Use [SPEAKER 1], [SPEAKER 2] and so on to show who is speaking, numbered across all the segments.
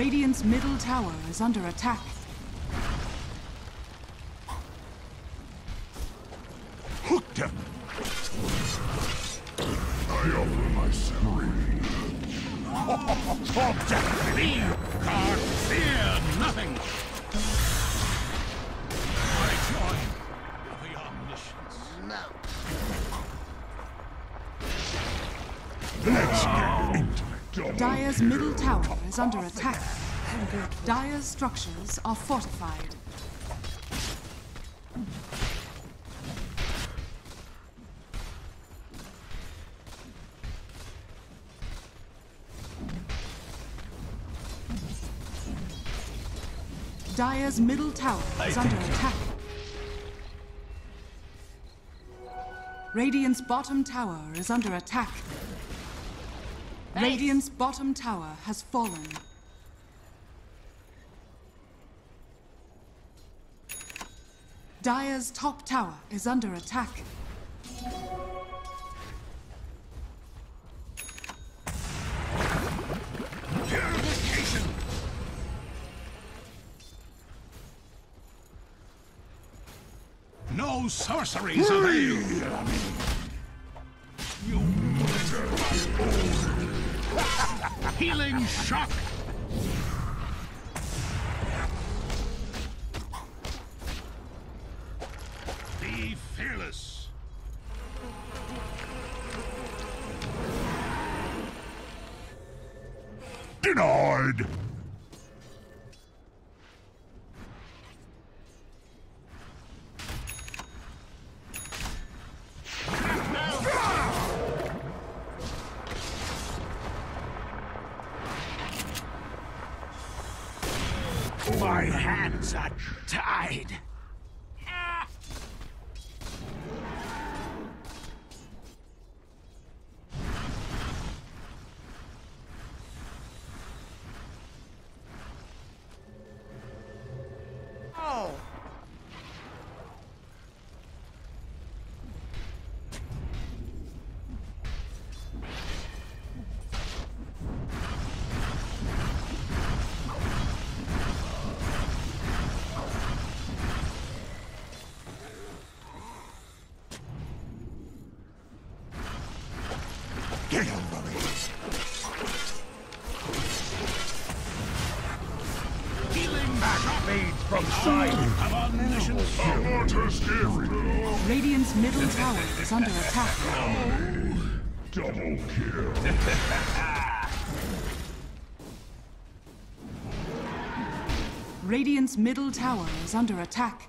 [SPEAKER 1] Radiant's middle tower is under attack.
[SPEAKER 2] Hooked him! I offer my supreme.
[SPEAKER 3] Believe, God, fear nothing. I join the omniscience.
[SPEAKER 2] Let's get
[SPEAKER 1] Dire's middle tower is under attack. Dire's structures are fortified. Dire's middle tower is under attack. Radiant's bottom tower is under attack. Radiant's bottom tower has fallen. Dire's top tower is under attack.
[SPEAKER 3] Purification. No sorceries avail. Hmm. Healing shock. My hands are tied.
[SPEAKER 1] Radiant's middle tower is under attack.
[SPEAKER 2] Double kill!
[SPEAKER 1] Radiant's middle tower is under attack.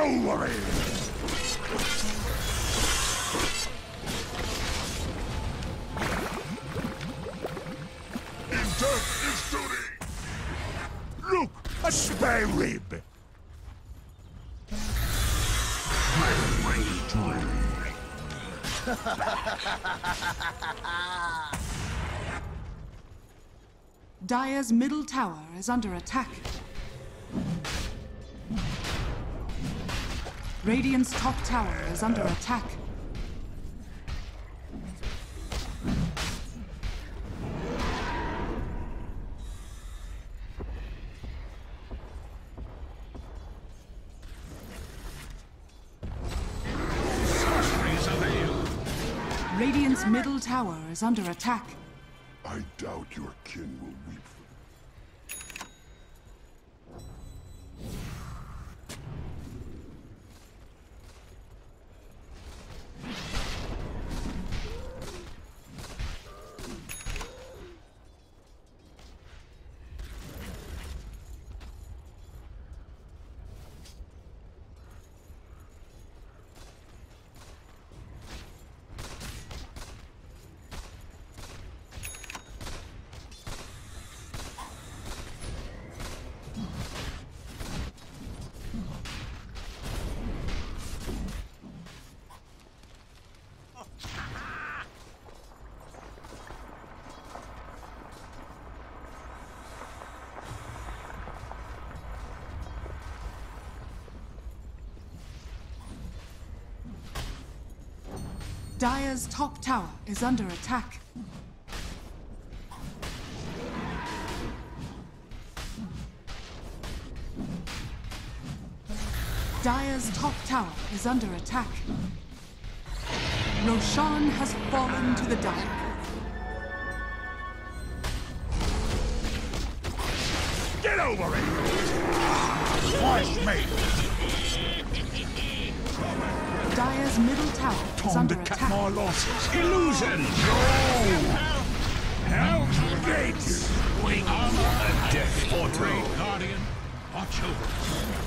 [SPEAKER 2] Over it! Intent is duty! Look, a spare rib!
[SPEAKER 1] Dire's middle tower is under attack. Radiant's top tower is under attack. Radiant's middle tower is under attack.
[SPEAKER 2] I doubt your kin will weep
[SPEAKER 1] Dire's top tower is under attack. Dire's top tower is under attack. Roshan has fallen to the Dire.
[SPEAKER 2] Get over it!
[SPEAKER 3] Watch me.
[SPEAKER 1] Dire's middle tower is
[SPEAKER 2] Time
[SPEAKER 1] under
[SPEAKER 2] to cut
[SPEAKER 1] attack.
[SPEAKER 2] my losses.
[SPEAKER 3] Illusion. Help.
[SPEAKER 2] Gates!
[SPEAKER 3] Wing armor. Death portal. Guardian. Watch over us.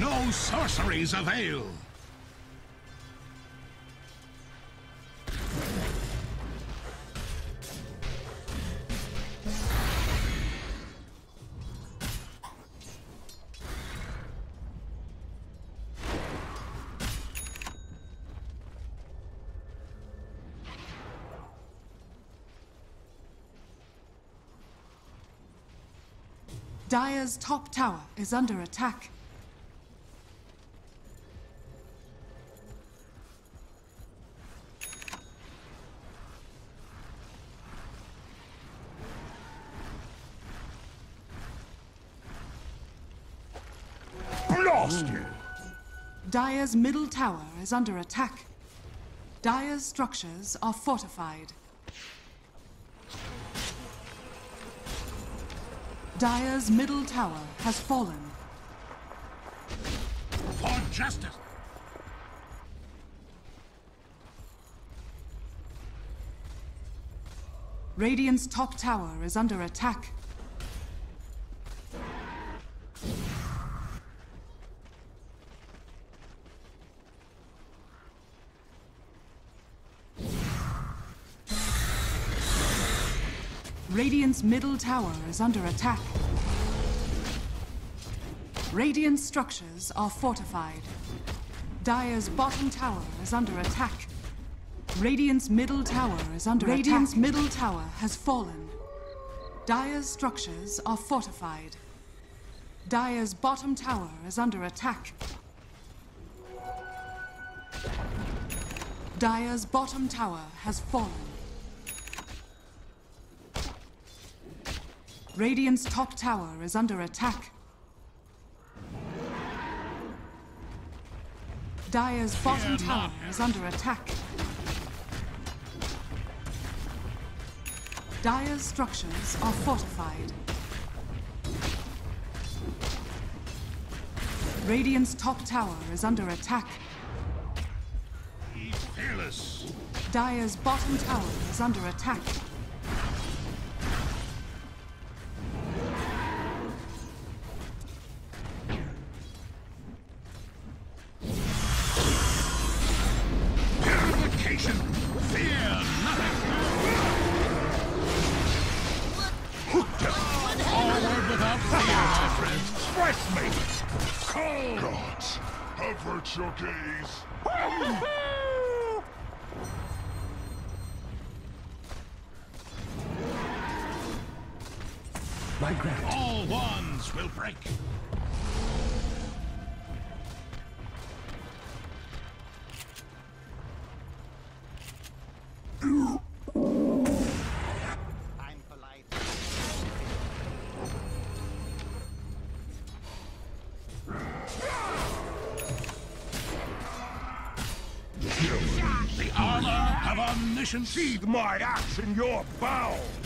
[SPEAKER 3] No sorceries avail.
[SPEAKER 1] Dire's top tower is under attack.
[SPEAKER 2] Blast you!
[SPEAKER 1] Dire's middle tower is under attack. Dire's structures are fortified. Dire's middle tower has fallen.
[SPEAKER 3] For justice.
[SPEAKER 1] Radiant's top tower is under attack. Radiant's middle tower is under attack. Radiant structures are fortified. Dire's bottom tower is under attack. Radiant's middle tower is under Radiant's attack. middle tower has fallen. Dire's structures are fortified. Dire's bottom tower is under attack. Dire's bottom tower has fallen. Radiant's top tower is under attack. Dire's bottom tower is under attack. Dire's structures are fortified. Radiant's top tower is under attack.
[SPEAKER 3] Be fearless.
[SPEAKER 1] Dire's bottom tower is under attack.
[SPEAKER 3] Minecraft. All wands will break.
[SPEAKER 2] Feed my axe in your bowels!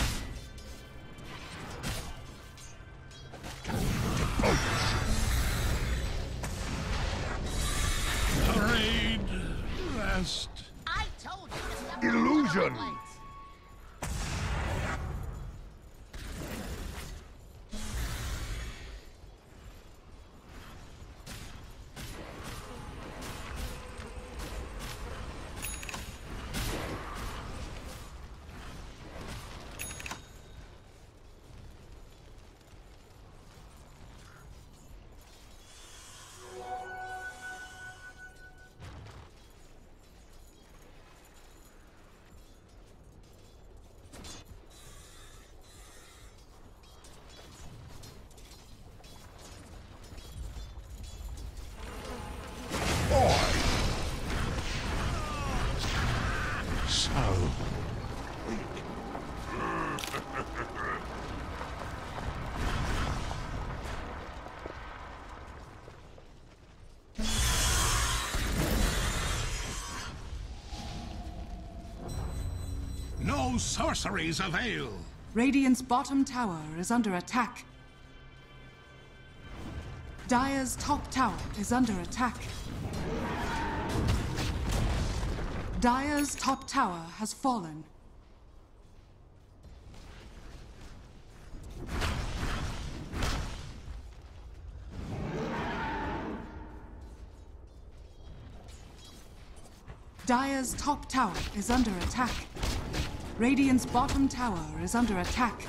[SPEAKER 3] Sorceries avail.
[SPEAKER 1] Radiant's bottom tower is under attack. Dire's top tower is under attack. Dire's top tower has fallen. Dire's top tower is under attack. Radiant's bottom tower is under attack.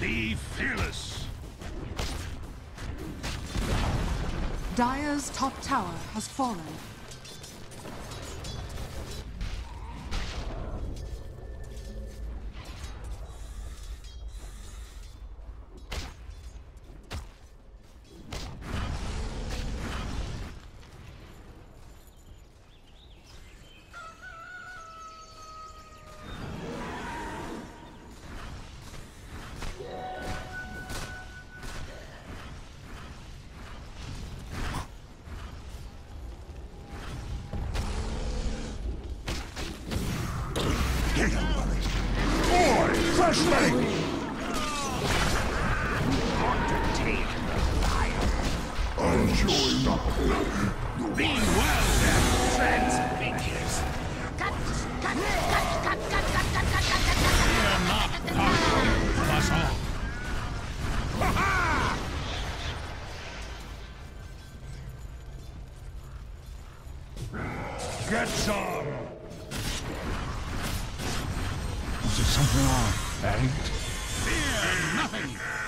[SPEAKER 3] Be fearless.
[SPEAKER 1] Dire's top tower has fallen.
[SPEAKER 2] Get some!
[SPEAKER 3] Is there something wrong, eh? Fear nothing.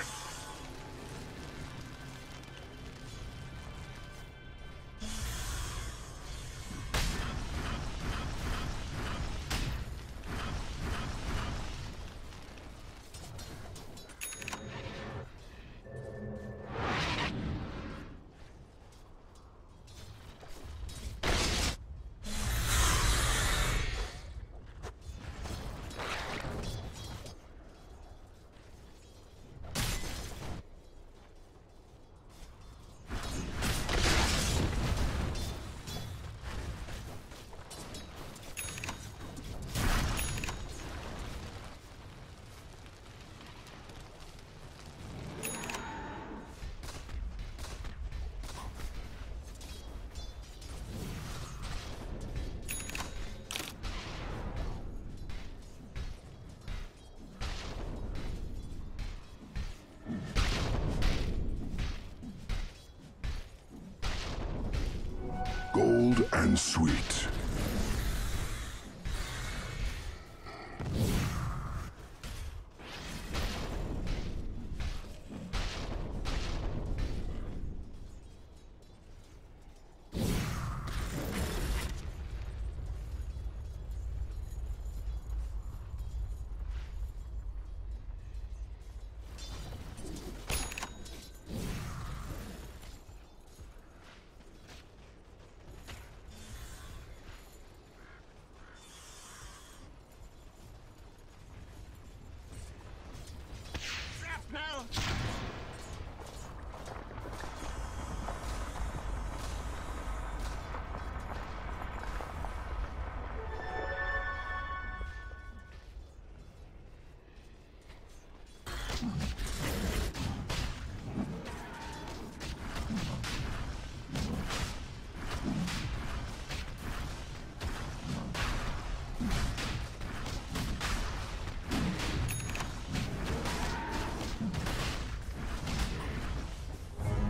[SPEAKER 2] And sweet.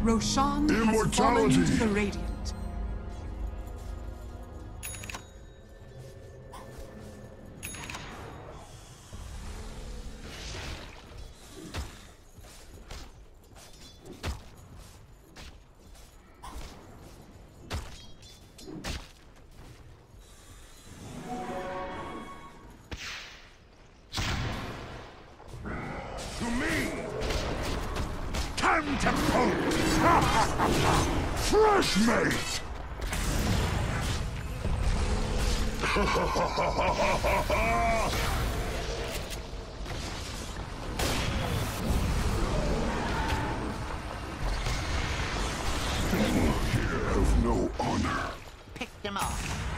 [SPEAKER 1] Roshan has fallen
[SPEAKER 2] Immortality.
[SPEAKER 1] to the Radiant.
[SPEAKER 2] Have no honor.
[SPEAKER 4] Pick them off.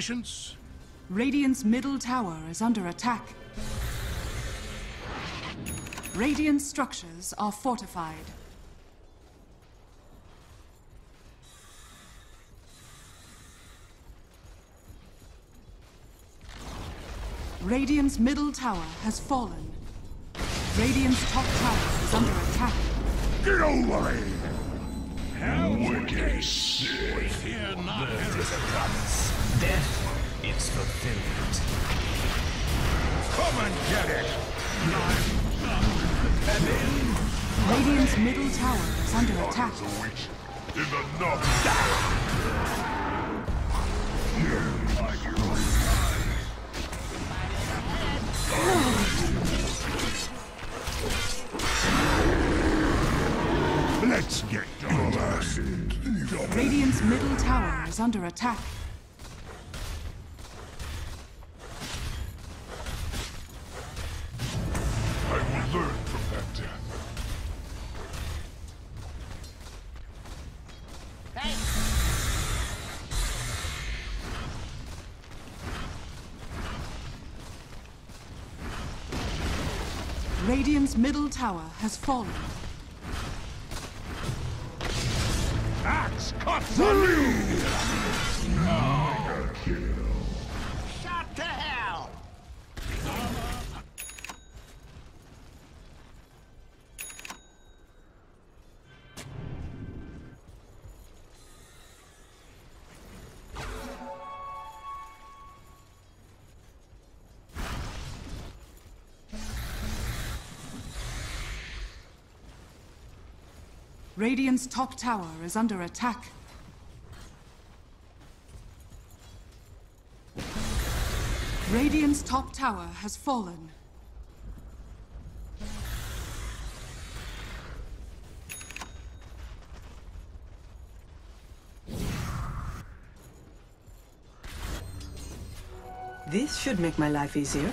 [SPEAKER 3] Omniscience.
[SPEAKER 1] Radiant's middle tower is under attack. Radiant structures are fortified. Radiant's middle tower has fallen. Radiant's top tower is under attack.
[SPEAKER 2] Get over it!
[SPEAKER 3] Wicked sick. Fear not.
[SPEAKER 5] Birth is a promise. Death its fulfillment.
[SPEAKER 2] Come and get it!
[SPEAKER 1] Radiant's middle tower is under attack.
[SPEAKER 2] A witch in the north. Let's get blasted.
[SPEAKER 1] Radiant's middle tower is under attack. Tower has fallen. Radiant's top tower is under attack. Radiant's top tower has fallen.
[SPEAKER 6] This should make my life easier.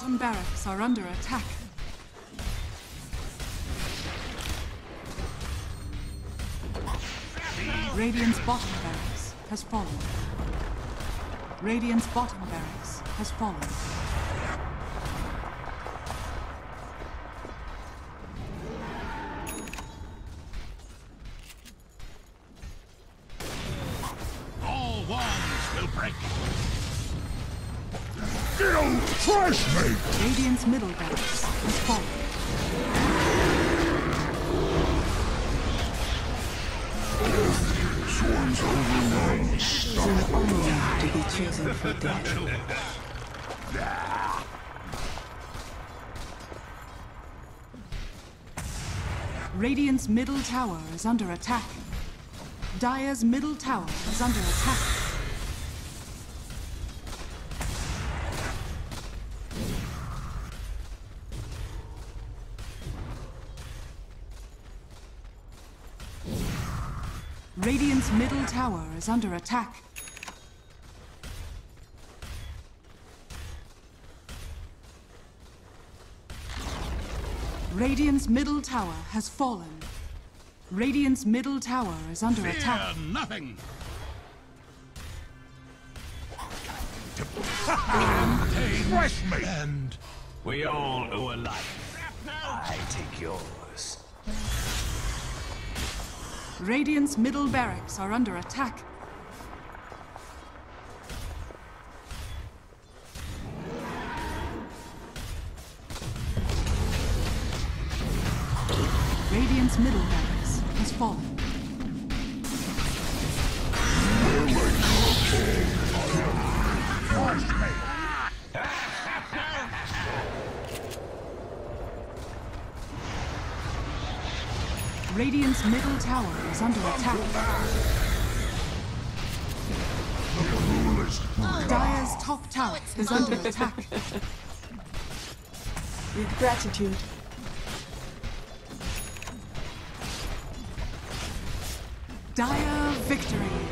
[SPEAKER 1] Bottom barracks are under attack. Radiant's bottom barracks has fallen. Radiant's bottom barracks has fallen.
[SPEAKER 2] Trash me!
[SPEAKER 1] Radiant's middle barracks has fallen.
[SPEAKER 2] Swarms overwhelm.
[SPEAKER 6] It's an honor to be chosen for death.
[SPEAKER 1] Radiant's middle tower is under attack. Dire's middle tower is under attack. Radiant's middle tower is under attack. Radiant's middle tower has fallen. Radiant's middle tower is under
[SPEAKER 3] Fear
[SPEAKER 1] attack.
[SPEAKER 3] nothing.
[SPEAKER 2] Fresh me!
[SPEAKER 3] And
[SPEAKER 5] We all owe a life. I take yours.
[SPEAKER 1] Radiant's middle barracks are under attack. Radiant's middle barracks has fallen. Radiant's middle tower is under attack. Dire's top tower oh, is under attack.
[SPEAKER 6] With gratitude.
[SPEAKER 1] Dire victory.